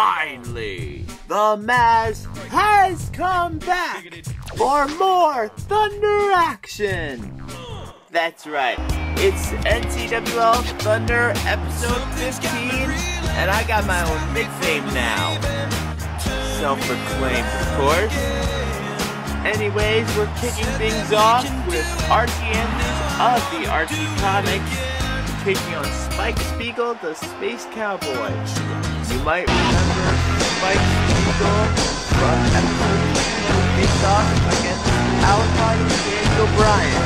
Finally, the mask has come back for more Thunder action. That's right, it's NCWL Thunder episode 15, and I got my own nickname now. Self-proclaimed, of course. Anyways, we're kicking things off with Archie Andrews of the Archie Comics taking on Spike Spiegel, the Space Cowboy. You might remember Spike Spiegel from episode 2 of Face Off against Alucard Daniel Bryan.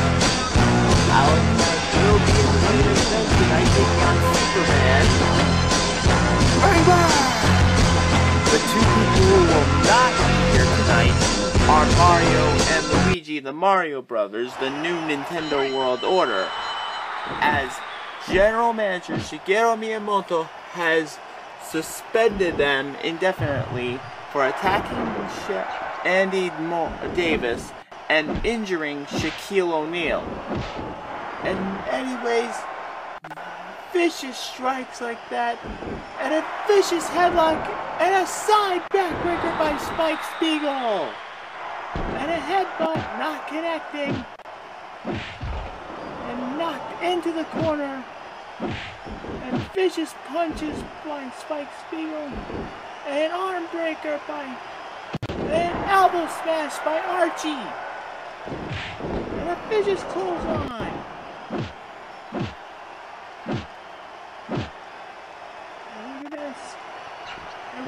Alucard will be in the main event tonight taking on Superman. Bang! The two people who will not be here tonight are Mario and Luigi, the Mario Brothers, the new Nintendo World Order. As General Manager Shigeru Miyamoto has suspended them indefinitely for attacking Andy Mo Davis and injuring Shaquille O'Neal. And anyways, vicious strikes like that, and a vicious headlock, and a side backbreaker by Spike Spiegel, and a headbutt not connecting, and knocked into the corner and vicious punches by Spike Spiegel, and an arm breaker by, an elbow smash by Archie, and a vicious clothesline. And look at this. And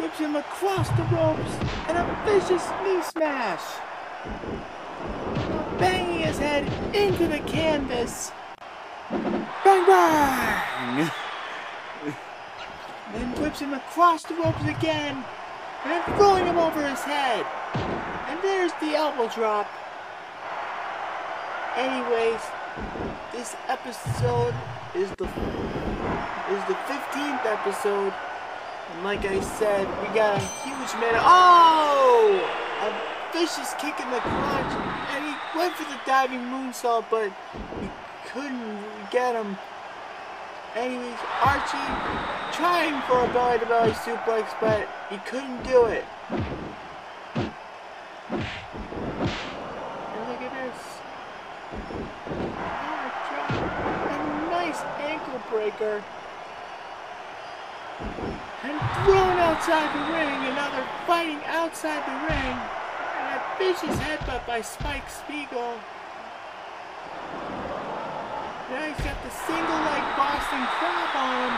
whips him across the ropes, and a vicious knee smash. His head into the canvas. Bang bang! then whips him across the ropes again, and then throwing him over his head. And there's the elbow drop. Anyways, this episode is the is the 15th episode. And like I said, we got a huge man. Oh! A vicious kick in the crotch. And went for the diving moonsault, but he couldn't get him. Anyways, Archie trying for a belly to belly suplex, but he couldn't do it. And look at this. A nice ankle breaker. And thrown outside the ring. Another fighting outside the ring. Vicious headbutt by Spike Spiegel. Now he's got the single leg Boston Crab on him.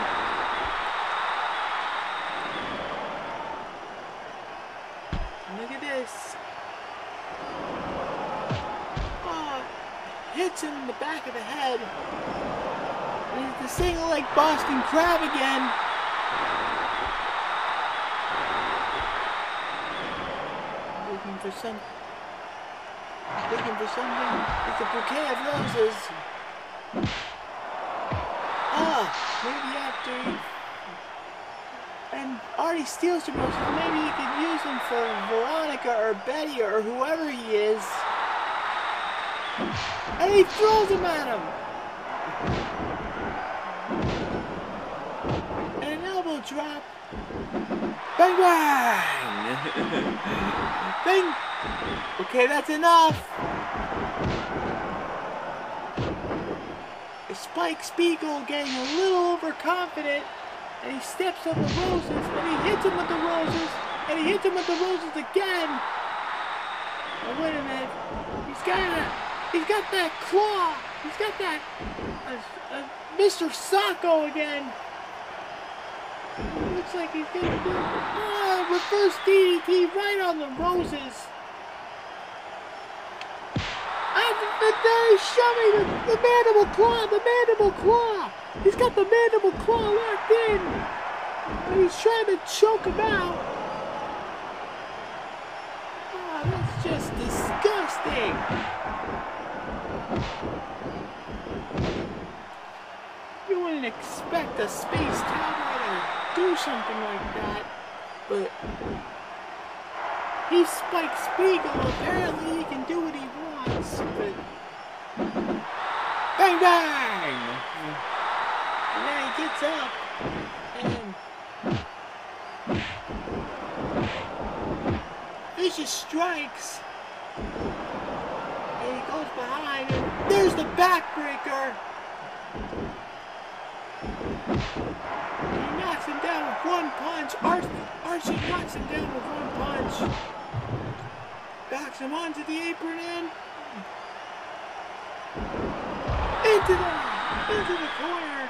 Look at this. Oh, hits him in the back of the head. And he's the single leg Boston Crab again. Looking for some. Looking for something. It's a bouquet of roses. Ah, maybe after. And Artie steals the roses, maybe he could use them for Veronica or Betty or whoever he is. And he throws them at him. And an elbow drop. Bang bang! Bang! Okay, that's enough. Spike Spiegel getting a little overconfident, and he steps on the roses, and he hits him with the roses, and he hits him with the roses again. Oh, wait a minute. He's got a, he's got that claw. He's got that, uh, uh, Mr. Socko again. Looks like he's gonna do, ah, reverse DDT right on the roses. But there he's shoving the, the mandible claw, the mandible claw. He's got the mandible claw locked in. And he's trying to choke him out. Oh, that's just disgusting. You wouldn't expect a space to do something like that, but he's Spike Spiegel. Apparently, he can do what he wants, but bang bang, and then he gets up and. Vicious strikes and he goes behind and there's the backbreaker one punch. Archie, Archie knocks him down with one punch. Backs him onto the apron and into the into the corner.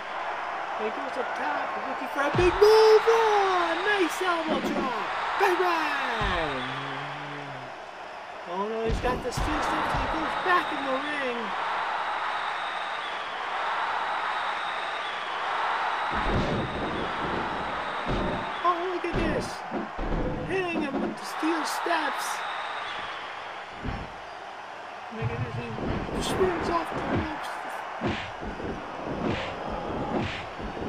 He goes up top, looking for a big move. Oh, nice elbow drop. Bang bang. Oh no, he's got the steel steps. He goes back in the ring. Oh, look at this. Hitting him with the steel steps. This. He springs off the ropes.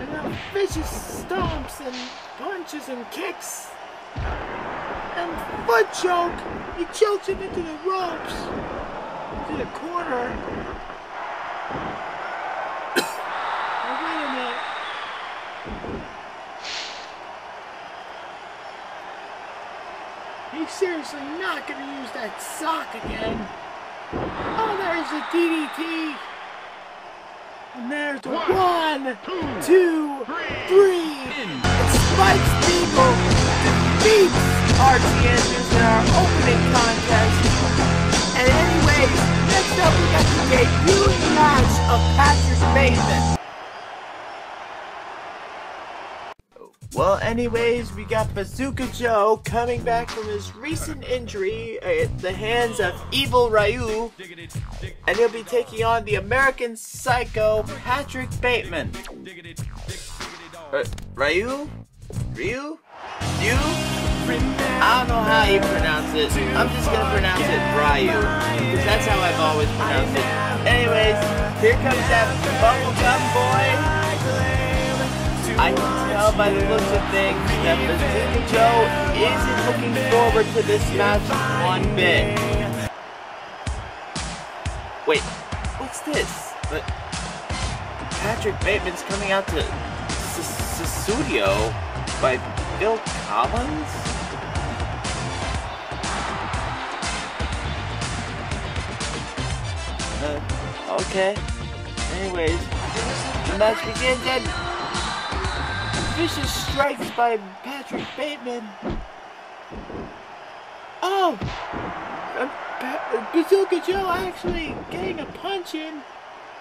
And now vicious stomps and punches and kicks. And foot choke. He chokes him into the ropes. Into the corner. oh, wait a minute. He's seriously not going to use that sock again. Oh, there's the DDT. And there's the one, two, three. And Spike Spiegel defeats Archie Andrews in our opening contest. And anyways, next up we got the debuting match of Patrick Bateman. Well, anyways, we got Bazooka Joe coming back from his recent injury at the hands of Evil Ryu, and he'll be taking on the American Psycho Patrick Bateman. Uh, Ryu? Ryu? You? I don't know how you pronounce it. I'm just gonna pronounce it Ryu, because that's how I've always pronounced it. Anyways, here comes that bubblegum boy. I can tell by the looks of things that Bazooka Joe isn't looking forward to this match one bit. Wait, what's this? Patrick Bateman's coming out to Sussudio by Phil Collins? Uh, okay. Anyways, the match begins and vicious strikes by Patrick Bateman. Oh! Uh, Bazooka Joe actually getting a punch in.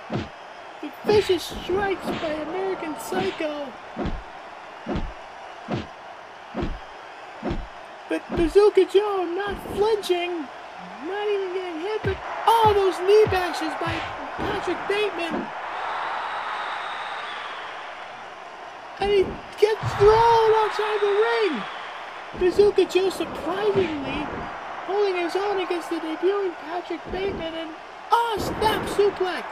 The vicious strikes by American Psycho. But Bazooka Joe not flinching, not even getting hit, but all those knee bashes by Patrick Bateman. and he gets thrown outside the ring. Bazooka Joe surprisingly holding his own against the debuting Patrick Bateman and oh snap suplex.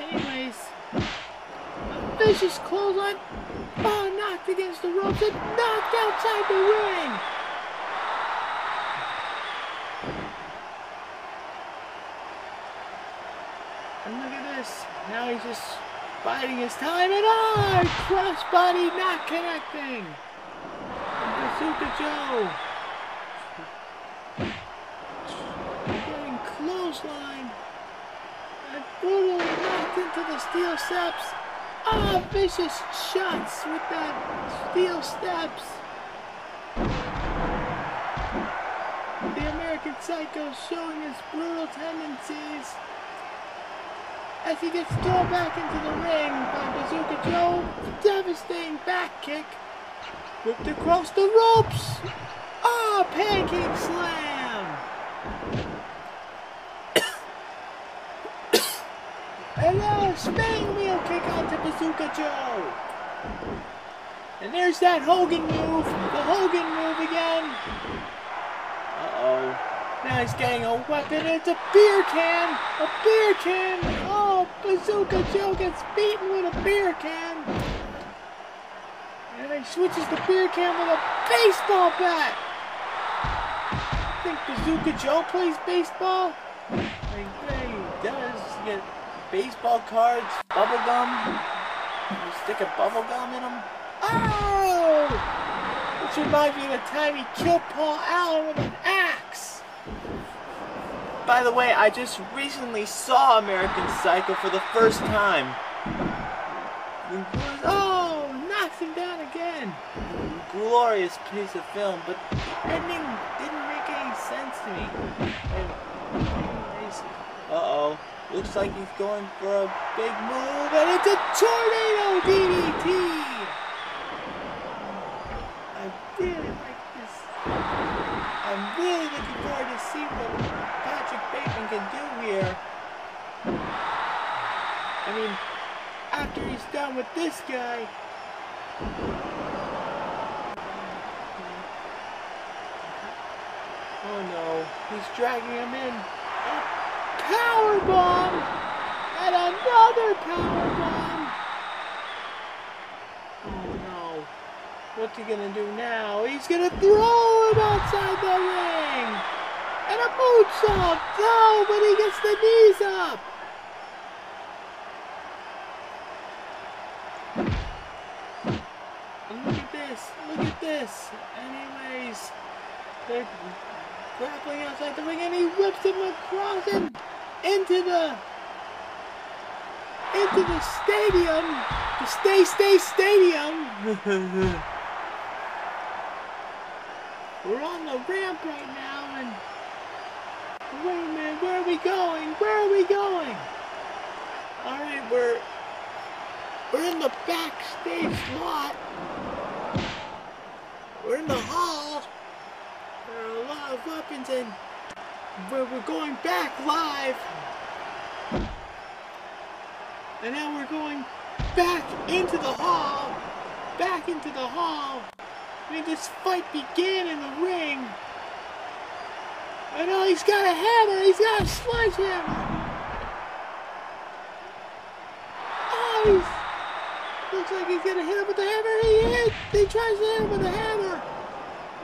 Anyways, a vicious clothesline. Oh, knocked against the ropes and knocked outside the ring. And look at He's just biding his time and oh, crossbody not connecting. Bazooka Joe. Getting clothesline. And brutally knocked into the steel steps. Ah, oh, vicious shots with that steel steps. The American Psycho showing his brutal tendencies as he gets thrown back into the ring by Bazooka Joe. Devastating back kick. Whipped across the ropes. Ah, oh, pancake slam. and now a spinning wheel kick onto Bazooka Joe. And there's that Hogan move. The Hogan move again. Uh-oh. Now he's getting a weapon. It's a beer can. A beer can. Bazooka Joe gets beaten with a beer can. And he switches the beer can with a baseball bat. I think Bazooka Joe plays baseball. I think he does. Get baseball cards, bubble gum. You stick a bubble gum in him. Oh! Which reminds me of the time he killed Paul Allen with an axe. By the way, I just recently saw American Psycho for the first time. Oh, knocks him down again. Glorious piece of film, but the ending didn't make any sense to me. uh-oh. Looks like he's going for a big move, and it's a tornado DDT! Here. I mean, after he's done with this guy. Oh no, he's dragging him in A power bomb! And another power bomb! Oh no. What's he gonna do now? He's gonna throw him outside the ring! And a moonsault! No, but he gets the knees up! And look at this, look at this. Anyways, they're grappling outside the ring and he whips him across him into the into the stadium, the Stay Stay Stadium. We're on the ramp right now, wait a minute, where are we going? Where are we going? All right, we're we're in the backstage lot. We're in the hall. There are a lot of weapons and where we're going back live. And now we're going back into the hall. Back into the hall. I mean, this fight began in the ring. I know he's got a hammer. He's got a sledgehammer. Oh, he's, looks like he's gonna hit him with the hammer. He hit. He tries to hit him with the hammer.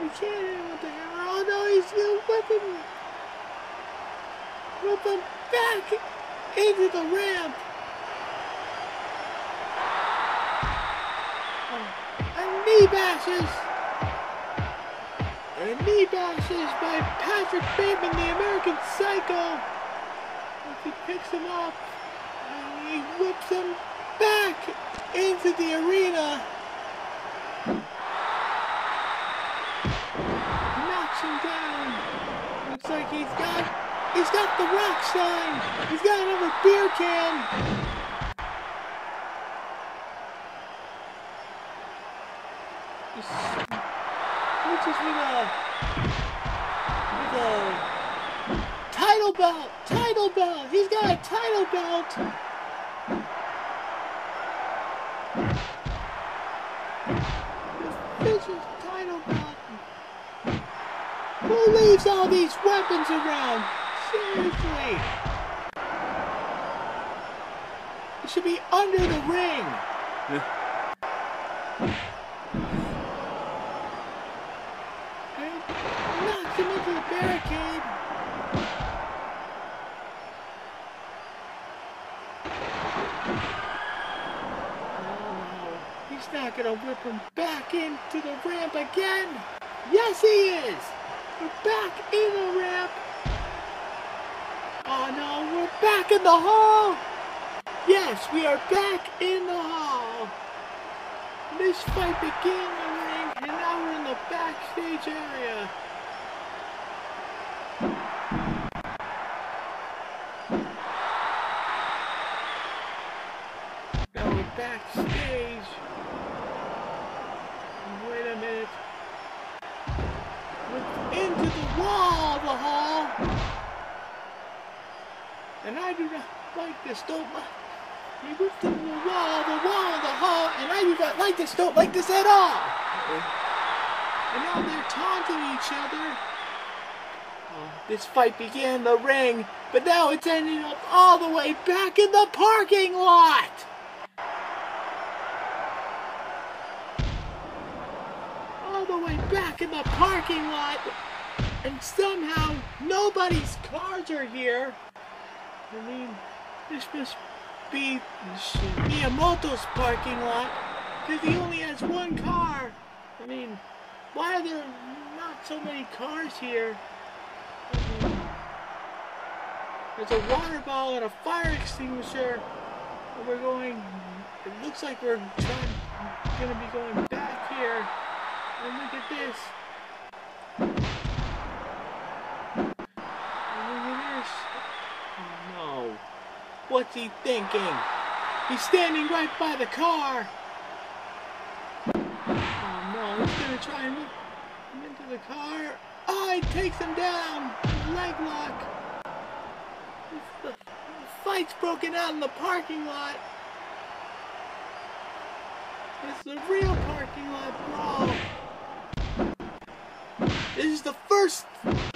He can't hit him with the hammer. Oh no, he's gonna whip him with them back into the ramp. Oh, and knee bashes. And knee bashes by Patrick Bateman, the American Psycho. As he picks him up and he whips him back into the arena. Knocks him down. Looks like he's got He's got the rock sign. He's got another beer can. Which is with a with a title belt. Title belt. He's got a title belt. Vicious title belt. Who leaves all these weapons around? Seriously! It should be under the ring! knocks him into the barricade! Oh, not gonna whip him back into the ramp again! Yes, he is! We're back in the ramp! Oh no, we're back in the hall! Yes, we are back in the hall! This fight began in the ring, and now we're in the backstage area. And I do not like this, don't like He whipped the wall, the wall, the hall, and I do not like this, don't like this at all. And now they're taunting each other. Oh, this fight began in the ring, but now it's ending up all the way back in the parking lot. All the way back in the parking lot. And somehow nobody's cars are here. I mean, this must be Miyamoto's parking lot because he only has one car. I mean, why are there not so many cars here? I mean, there's a water bottle and a fire extinguisher. And we're going, it looks like we're gonna be going back here. And look at this. Oh, What's he thinking? He's standing right by the car. Oh no, he's gonna try and look into the car. Oh, he takes him down. Leg lock. The, the fight's broken out in the parking lot. It's the real parking lot brawl. This is the first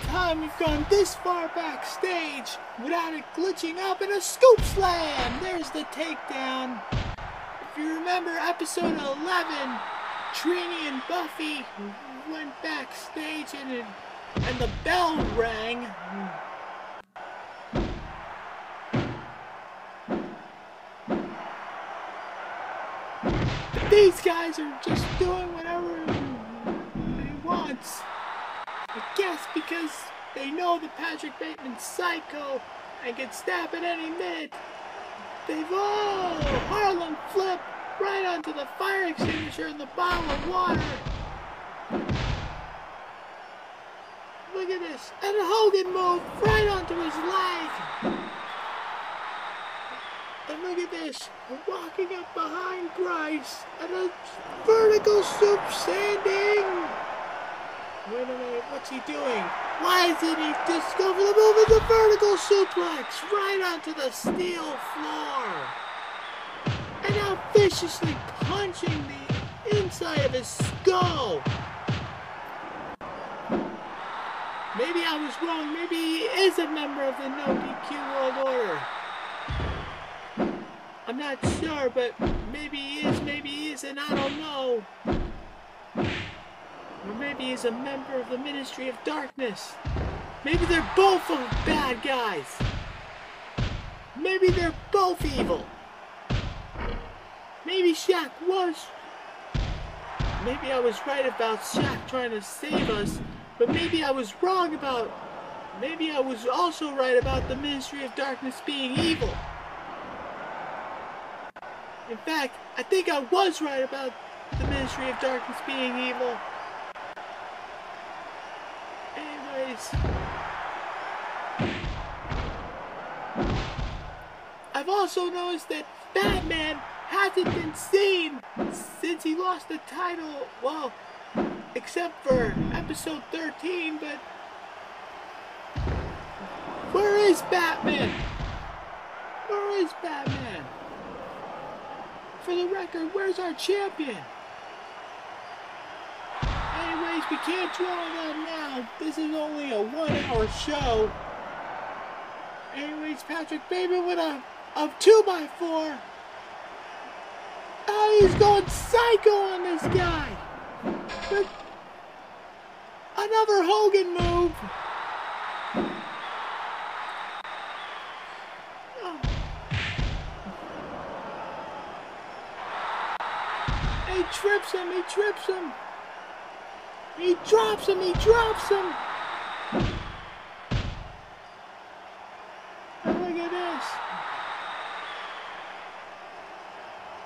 time we've gone this far backstage without it glitching up in a scoop slam. There's the takedown. If you remember episode 11, Trini and Buffy went backstage and it, and the bell rang. These guys are just doing whatever they want. I guess because they know that Patrick Bateman's psycho and can snap at any minute. They've all Harlem flip right onto the fire extinguisher and the bottle of water. Look at this. And Hogan moved right onto his leg. And look at this. Walking up behind Bryce. And a vertical soup sanding. Wait a minute, what's he doing? Why isn't he for the move the vertical suplex right onto the steel floor? And now viciously punching the inside of his skull. Maybe I was wrong. Maybe he is a member of the No DQ World Order. I'm not sure, but maybe he is, maybe he isn't. I don't know. Or maybe he's a member of the Ministry of Darkness. Maybe they're both bad guys. Maybe they're both evil. Maybe Shaq was. Maybe I was right about Shaq trying to save us, but maybe I was wrong about. Maybe I was also right about the Ministry of Darkness being evil. In fact, I think I was right about the Ministry of Darkness being evil. I've also noticed that Batman hasn't been seen since he lost the title. Well, except for episode 13, but where is Batman? Where is Batman? For the record, where's our champion? Anyways, we can't dwell on that now. This is only a one-hour show. Anyways, Patrick Bateman with a, a 2x4. Oh, he's going psycho on this guy. But another Hogan move. Oh. He trips him, he trips him. He drops him, he drops him. And look at this.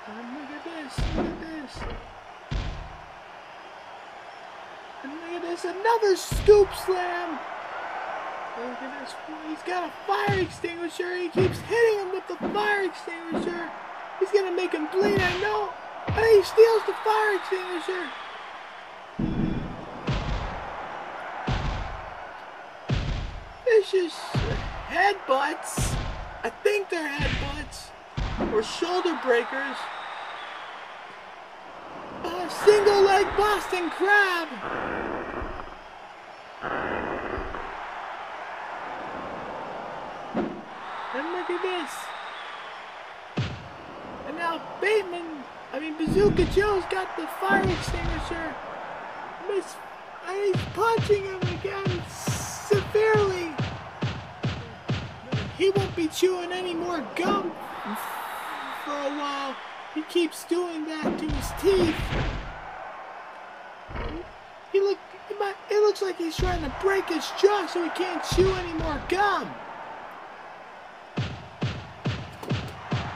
And look at this, look at this. And look at this, another scoop slam. Look at this, he's got a fire extinguisher. He keeps hitting him with the fire extinguisher. He's gonna make him bleed, I know. And he steals the fire extinguisher. Vicious headbutts. I think they're headbutts. Or shoulder breakers. A single leg Boston Crab. And look at this. And now Bateman, I mean Bazooka Joe's got the fire extinguisher. Miss, and he's punching him again severely. He won't be chewing any more gum for a while. He keeps doing that to his teeth. He look, it looks like he's trying to break his jaw so he can't chew any more gum.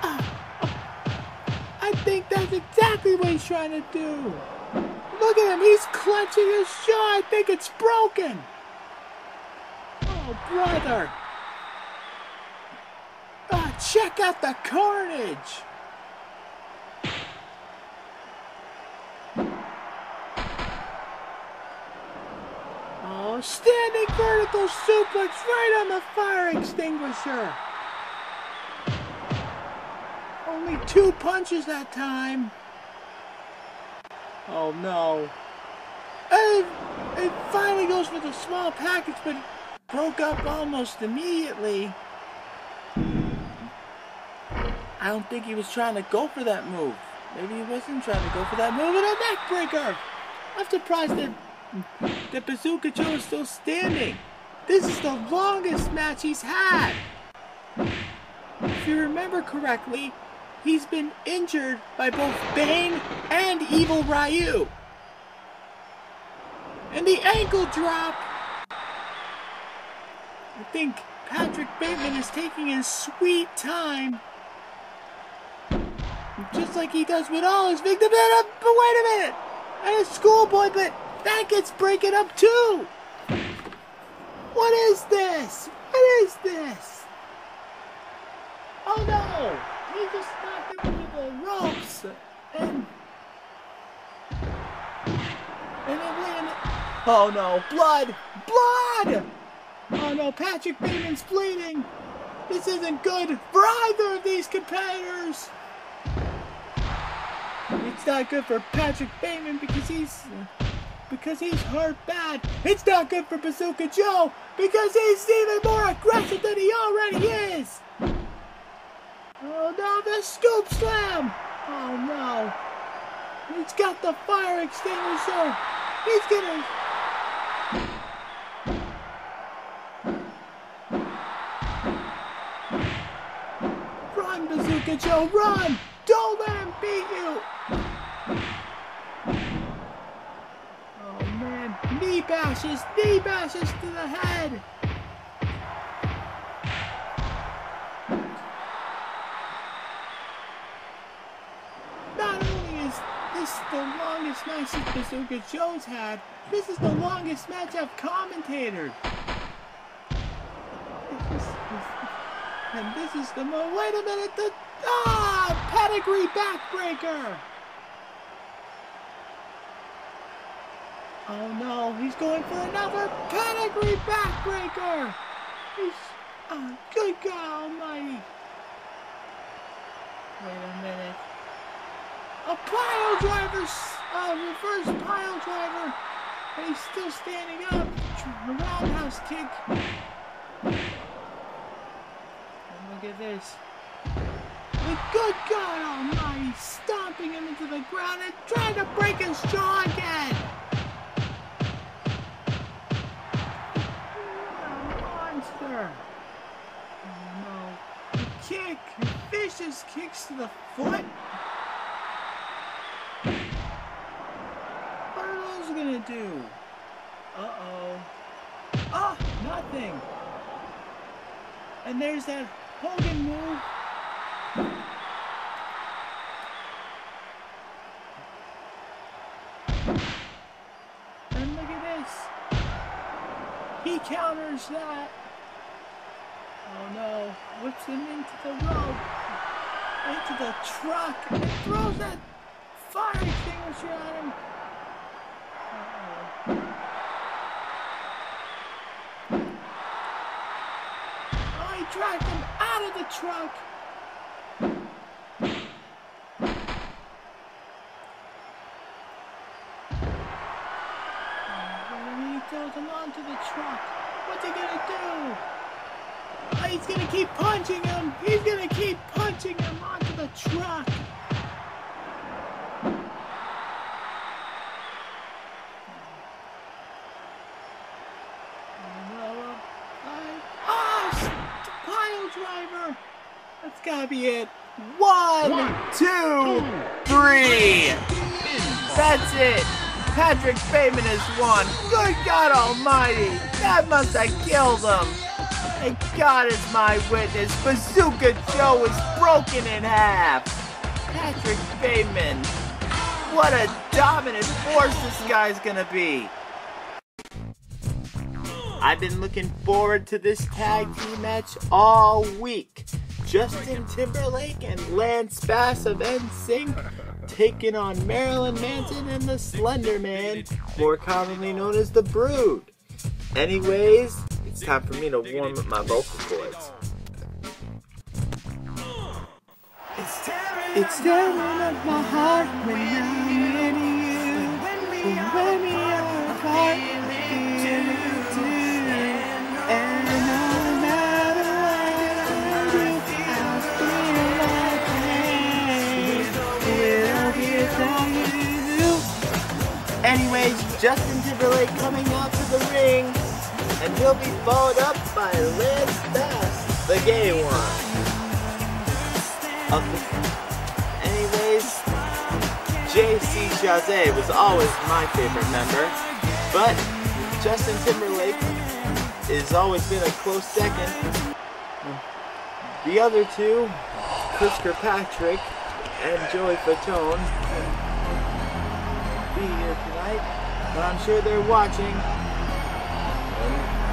Ah, I think that's exactly what he's trying to do. Look at him, he's clenching his jaw. I think it's broken. Oh, brother. Check out the carnage. Oh, standing vertical suplex right on the fire extinguisher. Only two punches that time. Oh no. And it finally goes for the small package, but broke up almost immediately. I don't think he was trying to go for that move. Maybe he wasn't trying to go for that move and a neck breaker. I'm surprised that, that Bazooka Joe is still standing. This is the longest match he's had. If you remember correctly, he's been injured by both Bane and Evil Ryu. And the ankle drop. I think Patrick Bateman is taking his sweet time. Just like he does with all his victims. But wait a minute! And a schoolboy, but that gets breaking up too! What is this? What is this? Oh no! He just knocked him into the ropes. And. And then minute. Oh no, blood! Blood! Oh no, Patrick Bateman's bleeding! This isn't good for either of these competitors! Not good for Patrick Bateman because he's because he's hurt bad. It's not good for Bazooka Joe because he's even more aggressive than he already is. Oh no, the scoop slam! Oh no. He's got the fire extinguisher. He's gonna Run, Bazooka Joe, run! Don't let him beat you! Knee bashes, knee bashes to the head! Not only is this the longest match that Bazooka Joe's had, this is the longest match I've commentated. And this is the mo- wait a minute, the Ah! Pedigree backbreaker! Oh no, he's going for another pedigree backbreaker! He's... Oh, good God almighty! Wait a minute. A pile driver! A um, reverse pile driver! And he's still standing up! Roundhouse kick! And look at this. Good God Almighty stomping him into the ground and trying to break his jaw again. Monster. Oh no. Kick. Vicious kicks to the foot. What are those gonna do? Uh-oh. Oh, nothing. And there's that Hogan move. And look at this. He counters that. Oh no. Whips him into the rope. Into the truck. And throws that fire extinguisher at him. Uh -oh. he dragged him out of the truck. throws him onto the truck. What's he gonna do? Oh, he's gonna keep punching him. He's gonna keep punching him onto the truck. Oh, pile driver. That's gotta be it. One, two, three. That's it. Patrick Bateman has won. Good God Almighty. That must have killed him. And God is my witness. Bazooka Joe is broken in half. Patrick Bateman. What a dominant force this guy's gonna be. I've been looking forward to this tag team match all week. Justin Timberlake and Lance Bass of NSYNC taking on Marilyn Manson and the Slender Man, more commonly known as the Brood. Anyways, it's time for me to warm up my vocal cords. It's tearing up my heart when I'm near you. When we are apart, I feel it too. And no matter what I do, I'll feel like pain. It'll be a you. Anyways, Justin Timberlake coming out to the ring, and he'll be followed up by Lance Bass, the gay one. Anyways, JC Chasez was always my favorite member, but Justin Timberlake has always been a close second. The other two, Chris Kirkpatrick and Joey Fatone, be here tonight, but I'm sure they're watching.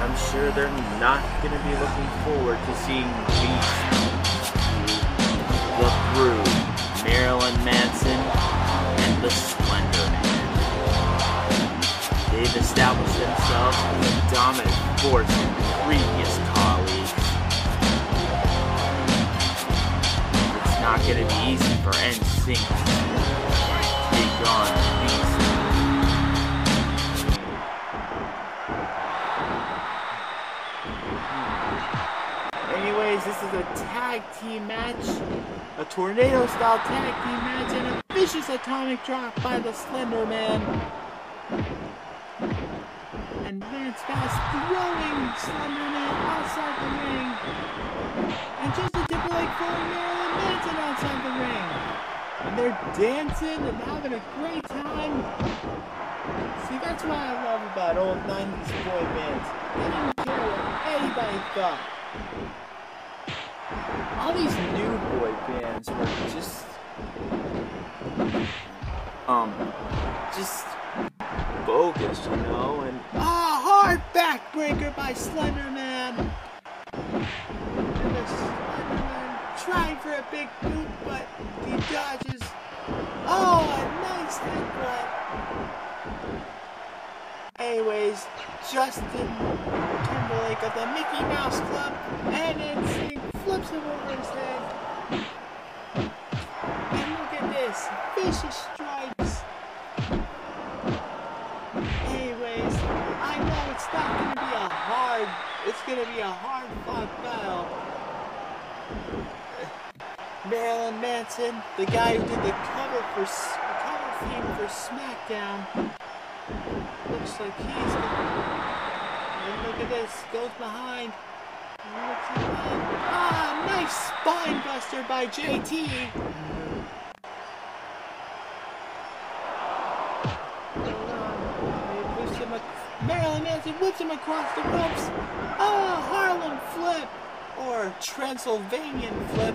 I'm sure they're not going to be looking forward to seeing Beast, the Brood. Marilyn Manson, and the Slender Man. They've established themselves as a dominant force in previous colleagues. It's not going to be easy for NSYNC tag team match a tornado style tag team match and a vicious atomic drop by the Slender Man. And Lance Bass throwing Slender Man outside the ring. And Justin Timberlake throwing Marilyn Manson outside the ring. And they're dancing and having a great time. See, that's what I love about old 90s boy bands. They didn't care what anybody thought all these new boy bands were just um just bogus, you know, and ah, oh, hard backbreaker by Slender Man. And the Slender Man trying for a big boot, but he dodges. Oh, a nice headbutt. Anyways, Justin Timberlake of the Mickey Mouse Club and NSYNC flips him over his head. And look at this, vicious strikes. Anyways, I know it's not going to be a hard, it's going to be a hard fought battle. Marilyn Manson, the guy who did the cover for the cover theme for SmackDown, looks like he's gonna. And look at this, goes behind. Ah, nice spine buster by JT. Marilyn Manson whips him across the ropes. Ah, Harlem flip or Transylvanian flip.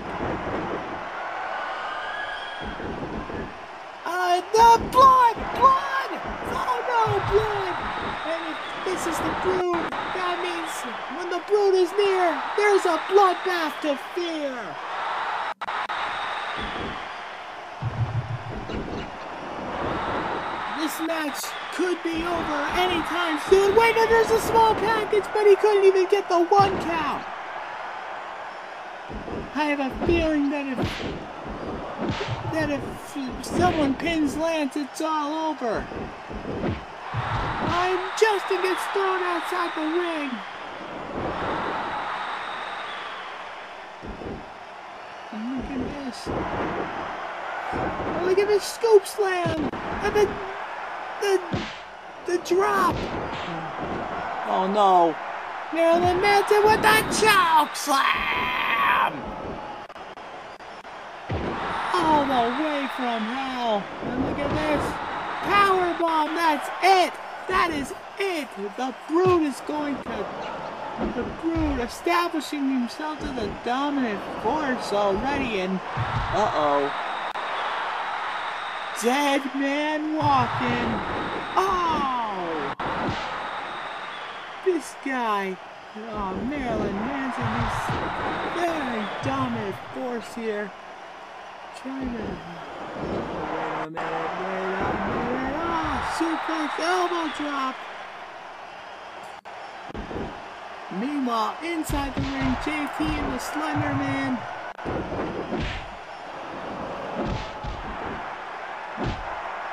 Ah, the blood, blood! Oh no, blood! And this is the brood, when the brood is near, there's a bloodbath to fear. This match could be over anytime soon. Wait, no, there's a small package, but he couldn't even get the one count. I have a feeling that if that if someone pins Lance, it's all over. I'm Justin gets thrown outside the ring. And look at this. At the scoop slam. And the the the drop. Oh no. Marilyn Manson with the choke slam. All the way from hell. And look at this. Power bomb. That's it. That is it. The Brood is going to. The Brood establishing himself as a dominant force already. And uh oh. Dead man walking. Oh. This guy. Oh, Marilyn Manson, he's very dominant force here. Trying to... Wait a minute, wait a minute. Ah, oh, suplex elbow drop. Meanwhile, inside the ring, JT and the Slender Man.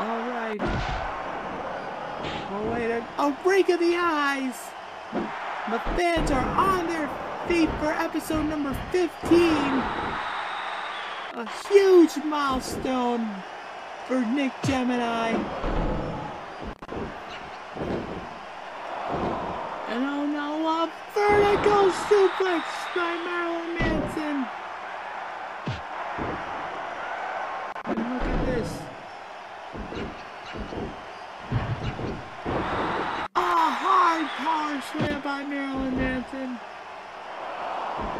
All right. Oh, wait, a, break of the eyes. The fans are on their feet for episode number 15. A huge milestone for Nick Gemini. And oh no, a vertical suplex by Marilyn Manson. And look at this. A hard power slam by Marilyn Manson.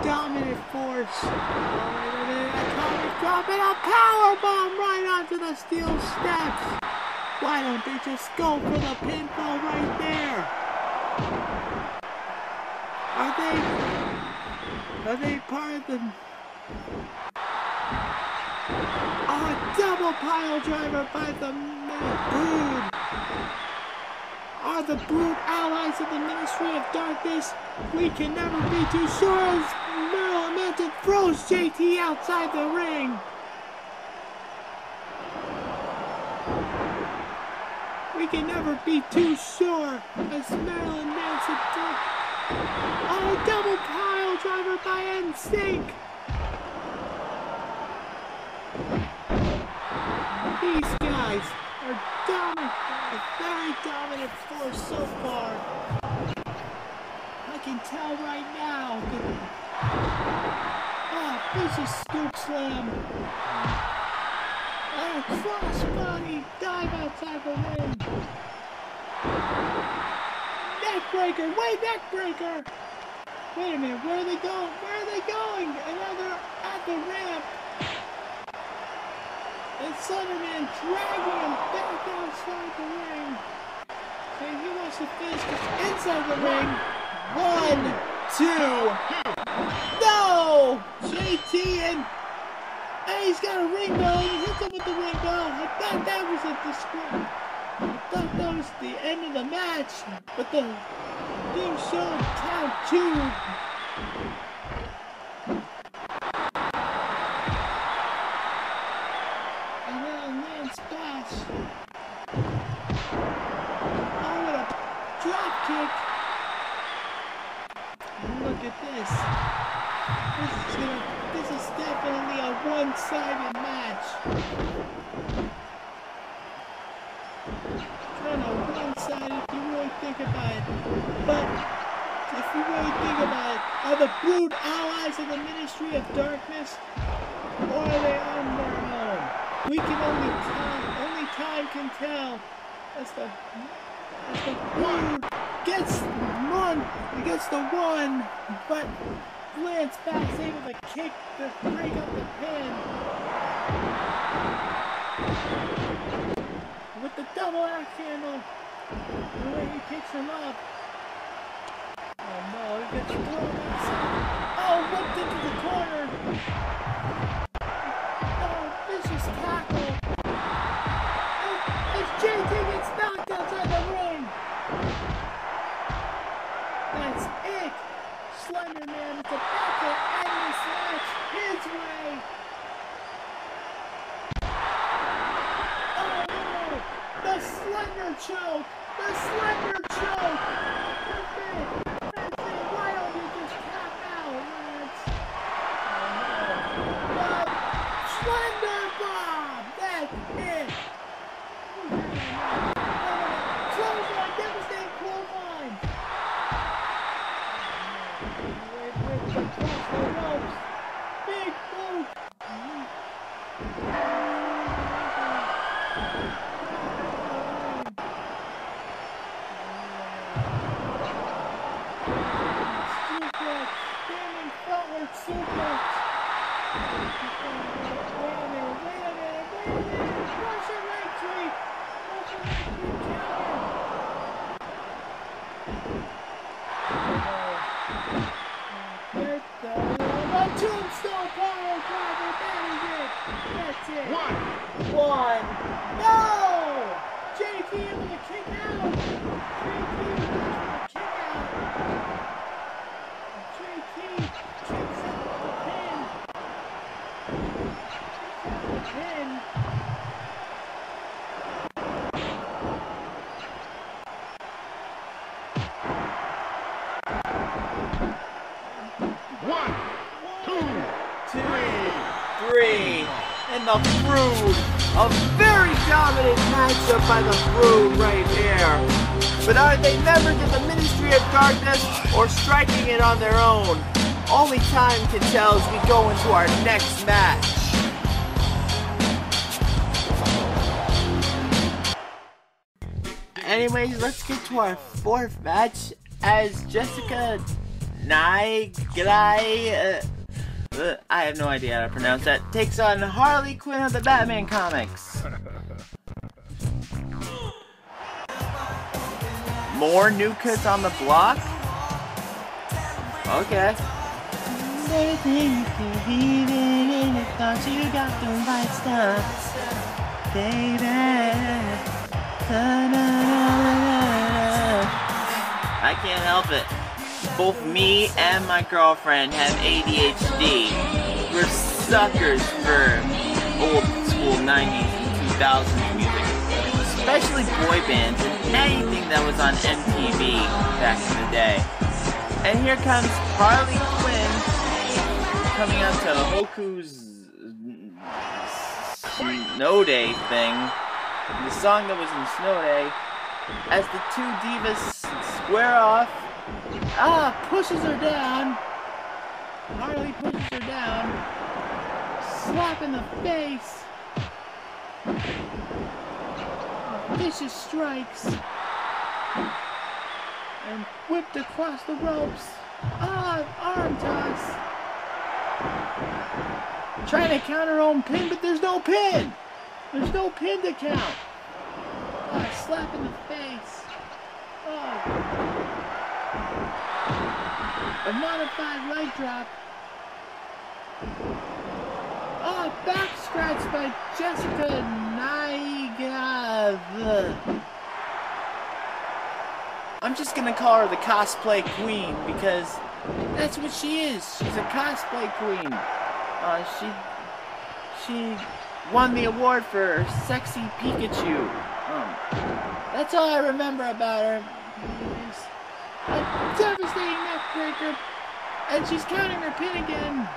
Dominant force. Atomic drop and a power bomb right onto the steel steps. Why don't they just go for the pinfall right there? Are they? Are they part of the? A double pile driver by the Brood are the Brood allies of the Ministry of Darkness. We can never be too sure as Marilyn Manson throws JT outside the ring. We can never be too sure as Marilyn Manson throws... Oh, double pile driver by NSYNC. These guys are dominant, very dominant force so far. I can tell right now. Ah, oh, vicious scoop slam. And a crossbody dive outside the ring. Neckbreaker, wait, neckbreaker. Wait a minute, where are they going? Where are they going? Another at the ramp. And Slenderman dragging him back outside the ring. And he wants to finish this inside the ring. One, two. No! JT and... Hey, he's got a ring bell. He hits him with the ring bell. I thought that was a discreet. I thought that was the end of the match. But the thing showed count two. Drop kick. Look at this. This is gonna, this is definitely a one-sided match. Kind of one-sided if you really think about it. But if you really think about it, are the Brood allies of the Ministry of Darkness? Or are they on their own? We can only tell, only time can tell as the, the Brood gets one, gets the one, but Lance Bass able to kick the, break up the pin. With the double axe handle, the way he kicks him up. Oh no, he gets thrown outside. Oh, whipped into the corner. Oh, vicious tackle. Choke! The Slender Choke! The Brood. A very dominant matchup by the Brood right here. But are they members of the Ministry of Darkness or striking it on their own? Only time can tell as we go into our next match. Anyways, let's get to our fourth match as Jessica Nigrai. Uh, I have no idea how to pronounce that, takes on Harley Quinn of the Batman comics. More new kids on the block? Okay. Baby, thought you got the right stuff. Baby. I can't help it both me and my girlfriend have ADHD. We're suckers for old school 90s and 2000s music, especially boy bands and anything that was on MTV back in the day. And here comes Harley Quinn coming out to Hoku's Snow Day thing, the song that was in Snow Day, as the two divas square off Ah, pushes her down. Harley pushes her down. Slap in the face. Vicious strikes. And whipped across the ropes. Ah, arm toss. Trying to count her own pin, but there's no pin. There's no pin to count. Ah, slap in the face. Oh. A modified leg drop. Oh, back scratch by Jessica Naigav. I'm just gonna call her the cosplay queen because that's what she is. She's a cosplay queen. Uh, she she won the award for sexy Pikachu. Um, that's all I remember about her. A devastating And she's counting her pin again.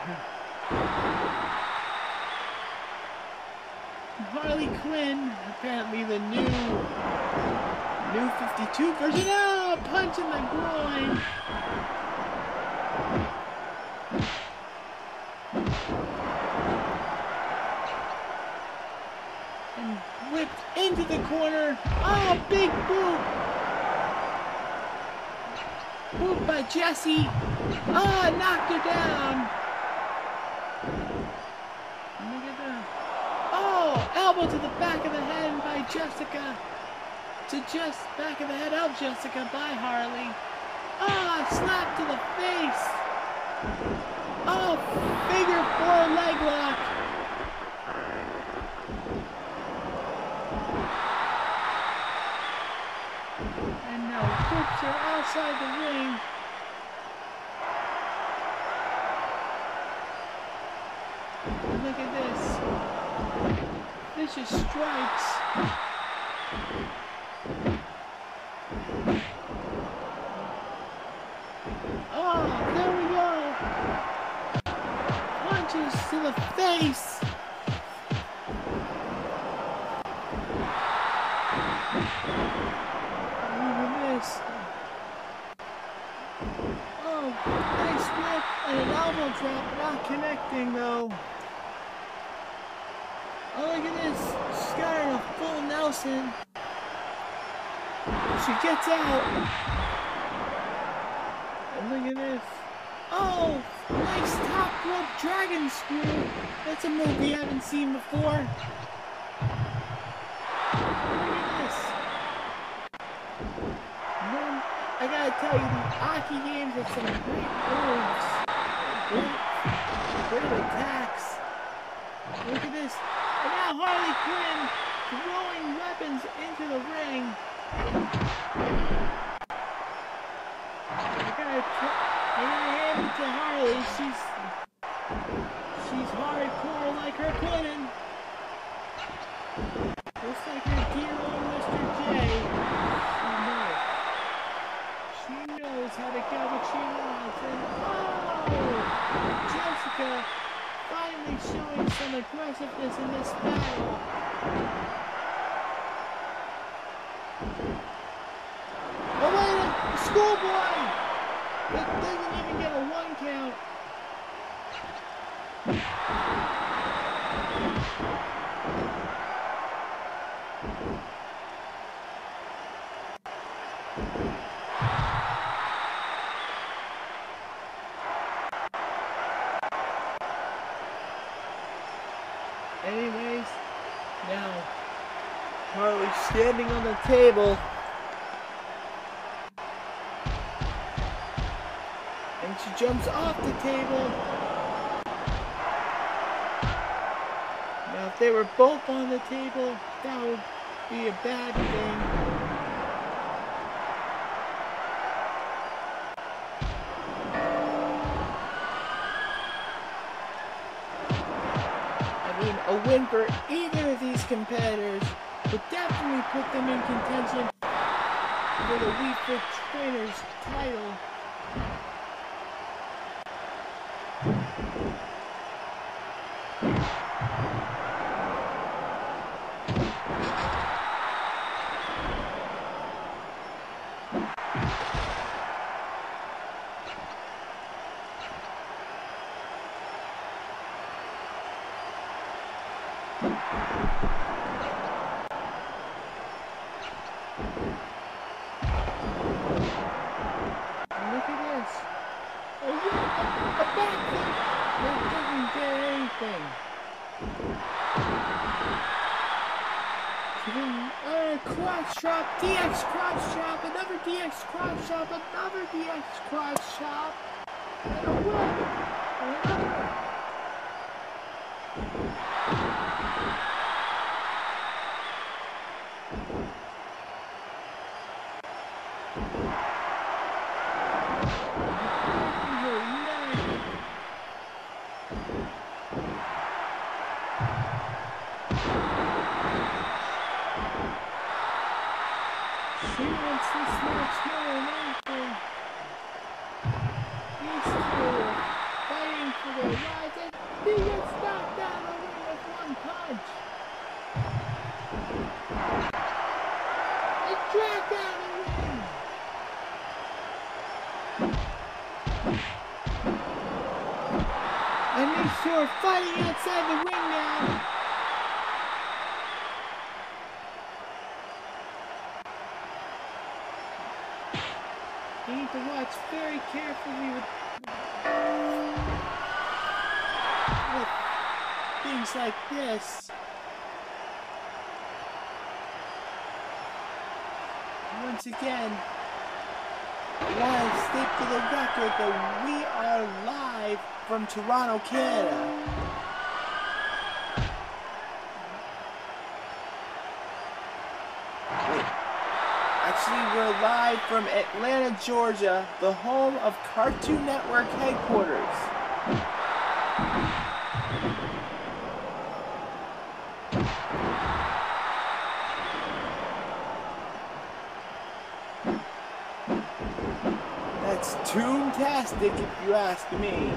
Harley Quinn, apparently the new new 52 version. Oh, punch in the groin. And whipped into the corner. Oh, big boot. Moved by Jesse. Ah, oh, knocked her down. Oh, elbow to the back of the head by Jessica. To just back of the head of Jessica by Harley. Ah, oh, slap to the face. Oh, figure four leg lock. Are outside the ring. look at this. Vicious strikes. Oh, there we go. Punches to the face. Drop, not connecting though. Oh, look at this. She's got in a full Nelson. She gets out. And look at this. Oh, nice top rope dragon screw. That's a move we haven't seen before. Look at this. Man, I gotta tell you, the Aki games have some great moves. Great attacks. Look at this. And now Harley Quinn throwing weapons into the ring. I gotta hand it to Harley. She's she's hardcore like her pudding. Just like her dear old Mr. J. She knows. She knows how to get what she wants. And oh, Jessica finally showing some aggressiveness in this battle. Oh wait, schoolboy! That doesn't even get a one count. Anyways, now Harley standing on the table. And she jumps off the table. Now if they were both on the table, that would be a bad thing. I mean, a win for either of these competitors put them in contention for the Wii Fit Trainers title. And look at this. Oh yeah, a, backflip that doesn't get anything. Uh, crotch chop, DX crotch chop, another DX crotch chop, another DX crotch chop, and a win. And another. Your neck. She wants this match more than anything. These two are fighting for their lives and he gets knocked down the ring with one punch. And dragged down the ring. And these two are fighting outside the ring now. You need to carefully with, with things like this. Once again, want to state for the record that we are live from Toronto, Canada. Wait. Actually, we're live from Atlanta, Georgia, the home of Cartoon Network headquarters. That's toontastic if you ask me.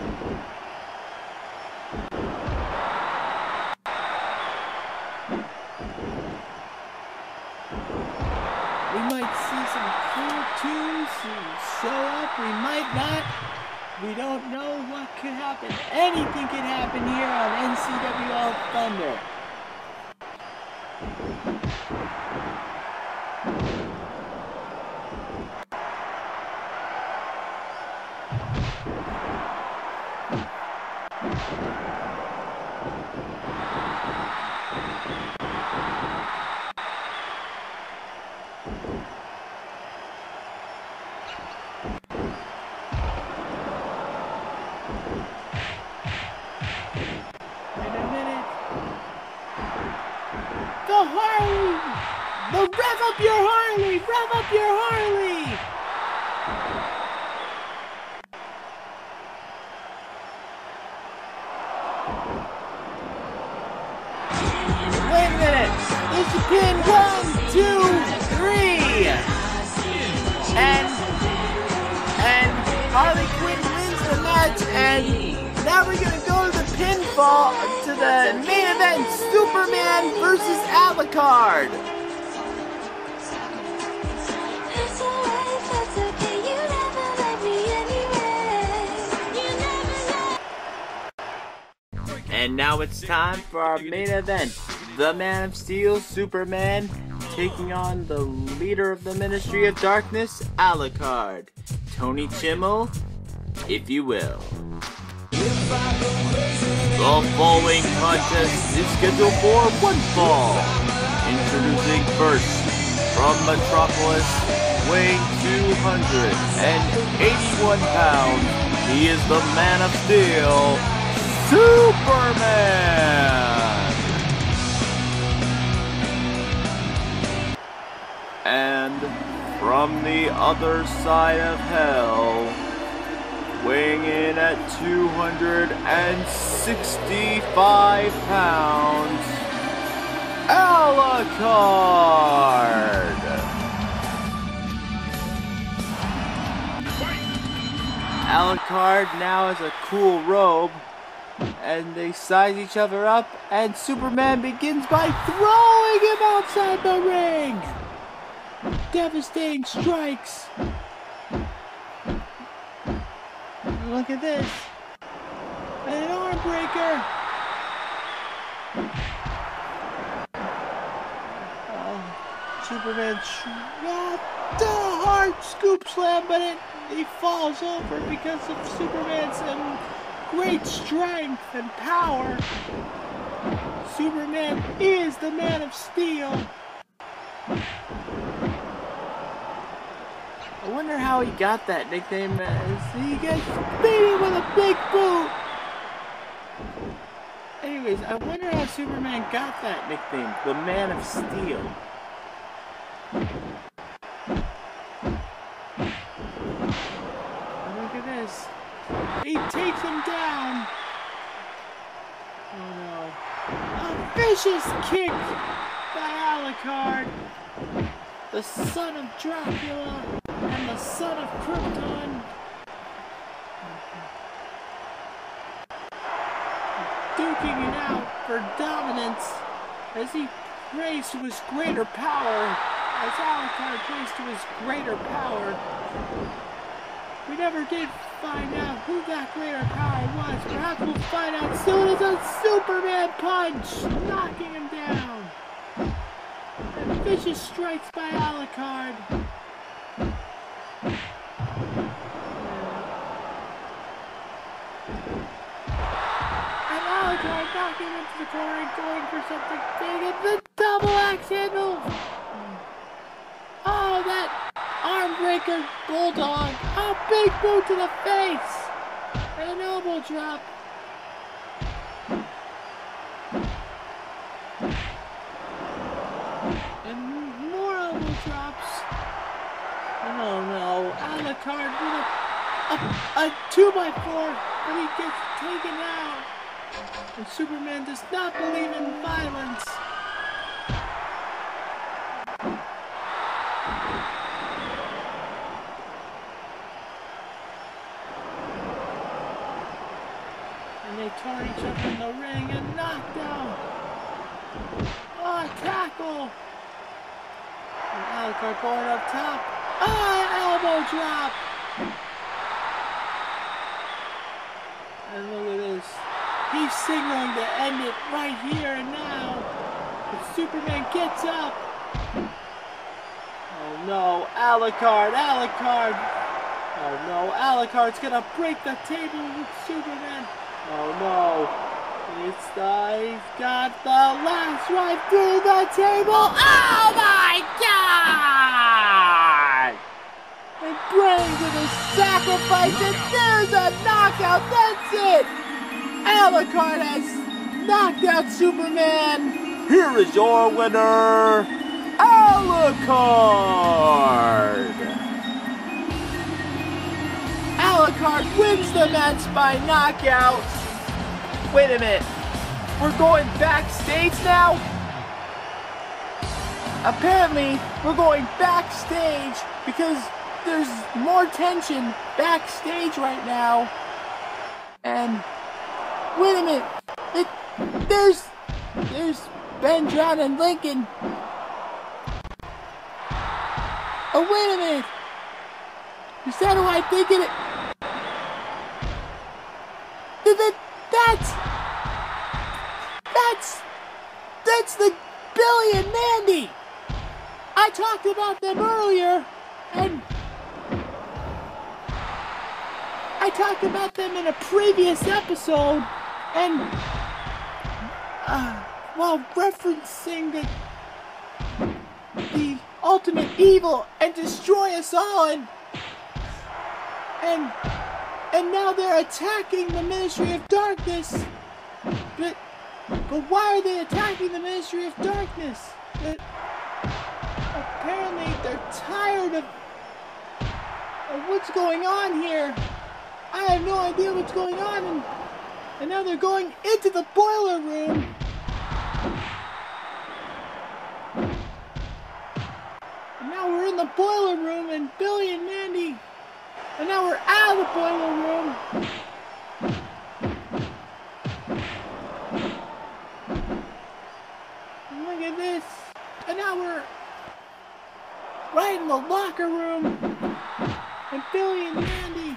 For our main event. The Man of Steel, Superman, taking on the leader of the Ministry of Darkness, Alucard. Tony Chimel, if you will. The following contest is scheduled for one fall. Introducing first, from Metropolis, weighing 281 pounds, he is the Man of Steel, Superman! And from the other side of hell, weighing in at 265 pounds, Alucard! Alucard now has a cool robe and they size each other up, and Superman begins by throwing him outside the ring! Devastating strikes! Look at this! An arm breaker! Oh, Superman shot the hard scoop slam, but it, he falls over because of Superman's um, great strength and power. Superman is the Man of Steel. I wonder how he got that nickname. He gets beaten with a big boot. Anyways, I wonder how Superman got that nickname, the Man of Steel. Look at this. He takes him down. Oh no. A vicious kick by Alucard. The son of Dracula and the son of Krypton. Duking it out for dominance as he prays to his greater power. As Alucard prays to his greater power. We never did find out who that greater power was. Perhaps we'll find out soon as a Superman punch, knocking him down. And vicious strikes by Alucard. And Alucard knocking into the corner and going for something big and the double axe handle. Armbreaker Bulldog. A big boot to the face. And an elbow drop. And more elbow drops. Oh no, Alucard with a, a, a 2 by 4 but he gets taken out. And Superman does not believe in violence. Tore each other in the ring and knockdown. Oh, tackle. And Alucard going up top. Oh, elbow drop. And look at this. He's signaling to end it right here and now. But Superman gets up. Oh no, Alucard, Alucard. Oh no, Alucard's gonna break the table with Superman. Oh no. It's he's got the last right through the table. Oh my god! And Brain with a sacrifice, and there's a knockout. That's it. Alucard has knocked out Superman. Here is your winner, Alucard. Alucard wins the match by knockout. Wait a minute. We're going backstage now? Apparently, we're going backstage because there's more tension backstage right now. And wait a minute. It, there's there's Ben Drowned and Lincoln. Oh wait a minute. Is that who I think it? That, that's that's that's the Billy and Mandy. I talked about them earlier, and I talked about them in a previous episode, and uh, while referencing the the ultimate evil and destroy us all, and and and now they're attacking the Ministry of Darkness. But but why are they attacking the Ministry of Darkness? But apparently they're tired of, of what's going on here. I have no idea what's going on, and, and now they're going into the boiler room. And now we're in the boiler room, and Billy and Mandy, and now we're out of the boiler room. Look at this. And now we're right in the locker room. And Billy and Mandy.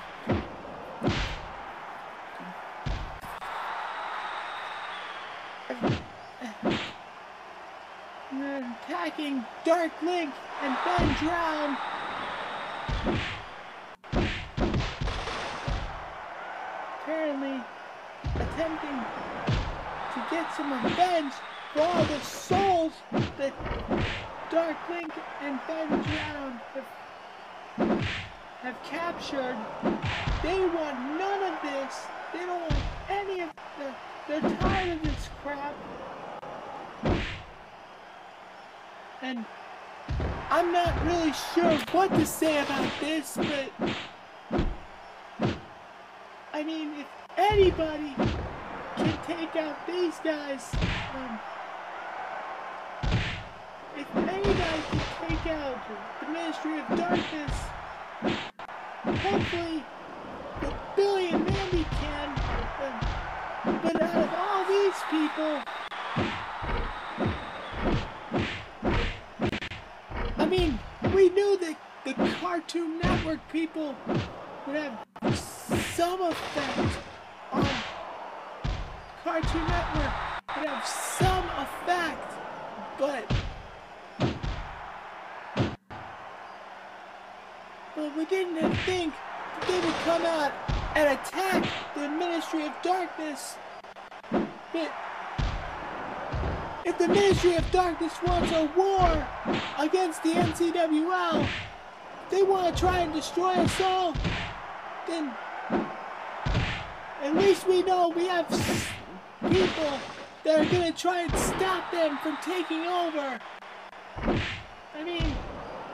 And attacking Dark Link and Ben Drowned. Apparently attempting to get some revenge for all the souls that Dark Link and Ben Drowned have, have captured. They want none of this. They don't want any of the. They're tired of this crap. And I'm not really sure what to say about this, but I mean, if anybody can take out these guys, um, if anybody can take out the Ministry of Darkness, hopefully Billy and Mandy can. But, but out of all these people, I mean, we knew that the Cartoon Network people would have some effect on Cartoon Network would have some effect, but but we didn't think they would come out and attack the Ministry of Darkness. But if the Ministry of Darkness wants a war against the NCWL, they want to try and destroy us all, then at least we know we have people that are going to try and stop them from taking over. I mean,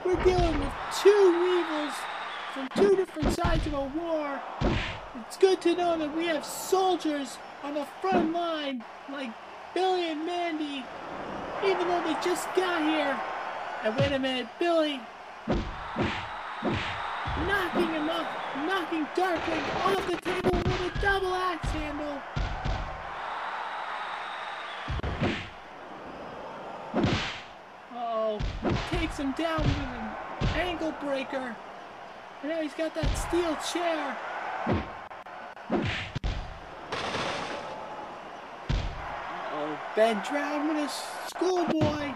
we're dealing with two evils from two different sides of a war. It's good to know that we have soldiers on the front line like Billy and Mandy, even though they just got here. And wait a minute, Billy knocking him up, knocking Dark Link off the table with a double axe handle. Uh-oh, takes him down with an ankle breaker. And now he's got that steel chair. Uh-oh. Ben Drowned with a schoolboy.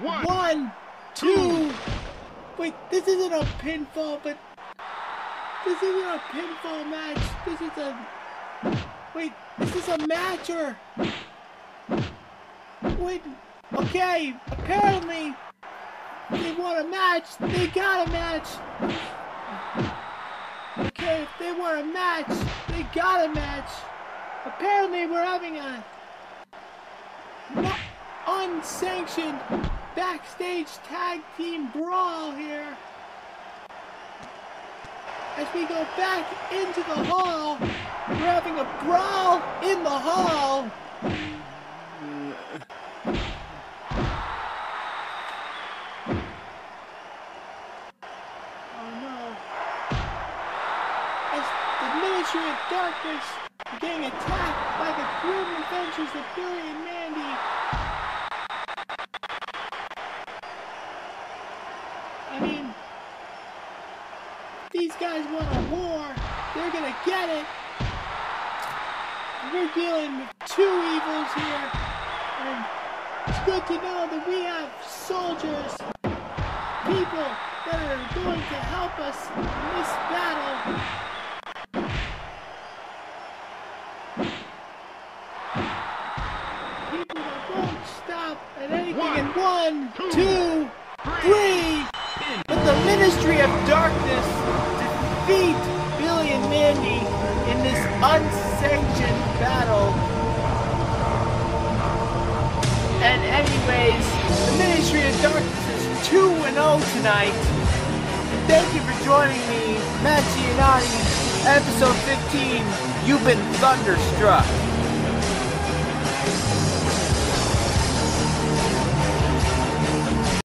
One, One, two. Wait, this isn't a pinfall, but this isn't a pinfall match. This is a. Wait, this is a match or. Wait, okay, apparently they want a match. They got a match. Okay, if they want a match, they got a match. Apparently we're having a not unsanctioned backstage tag team brawl here. As we go back into the hall, we're having a brawl in the hall. Oh no. As the Ministry of Darkness getting attacked by the grim adventures of Billy and Mandy. I mean, these guys want a war. They're gonna get it. We're dealing with two evils here. And it's good to know that we have soldiers, people that are going to help us in this battle. People that won't stop at anything. One, and one, two, two, three. But the Ministry of Darkness defeat Billy and Mandy in this unsanctioned battle. And anyways, the Ministry of Darkness is 2 and 0 tonight. Thank you for joining me, Matt Giannotti, episode 15. You've been thunderstruck.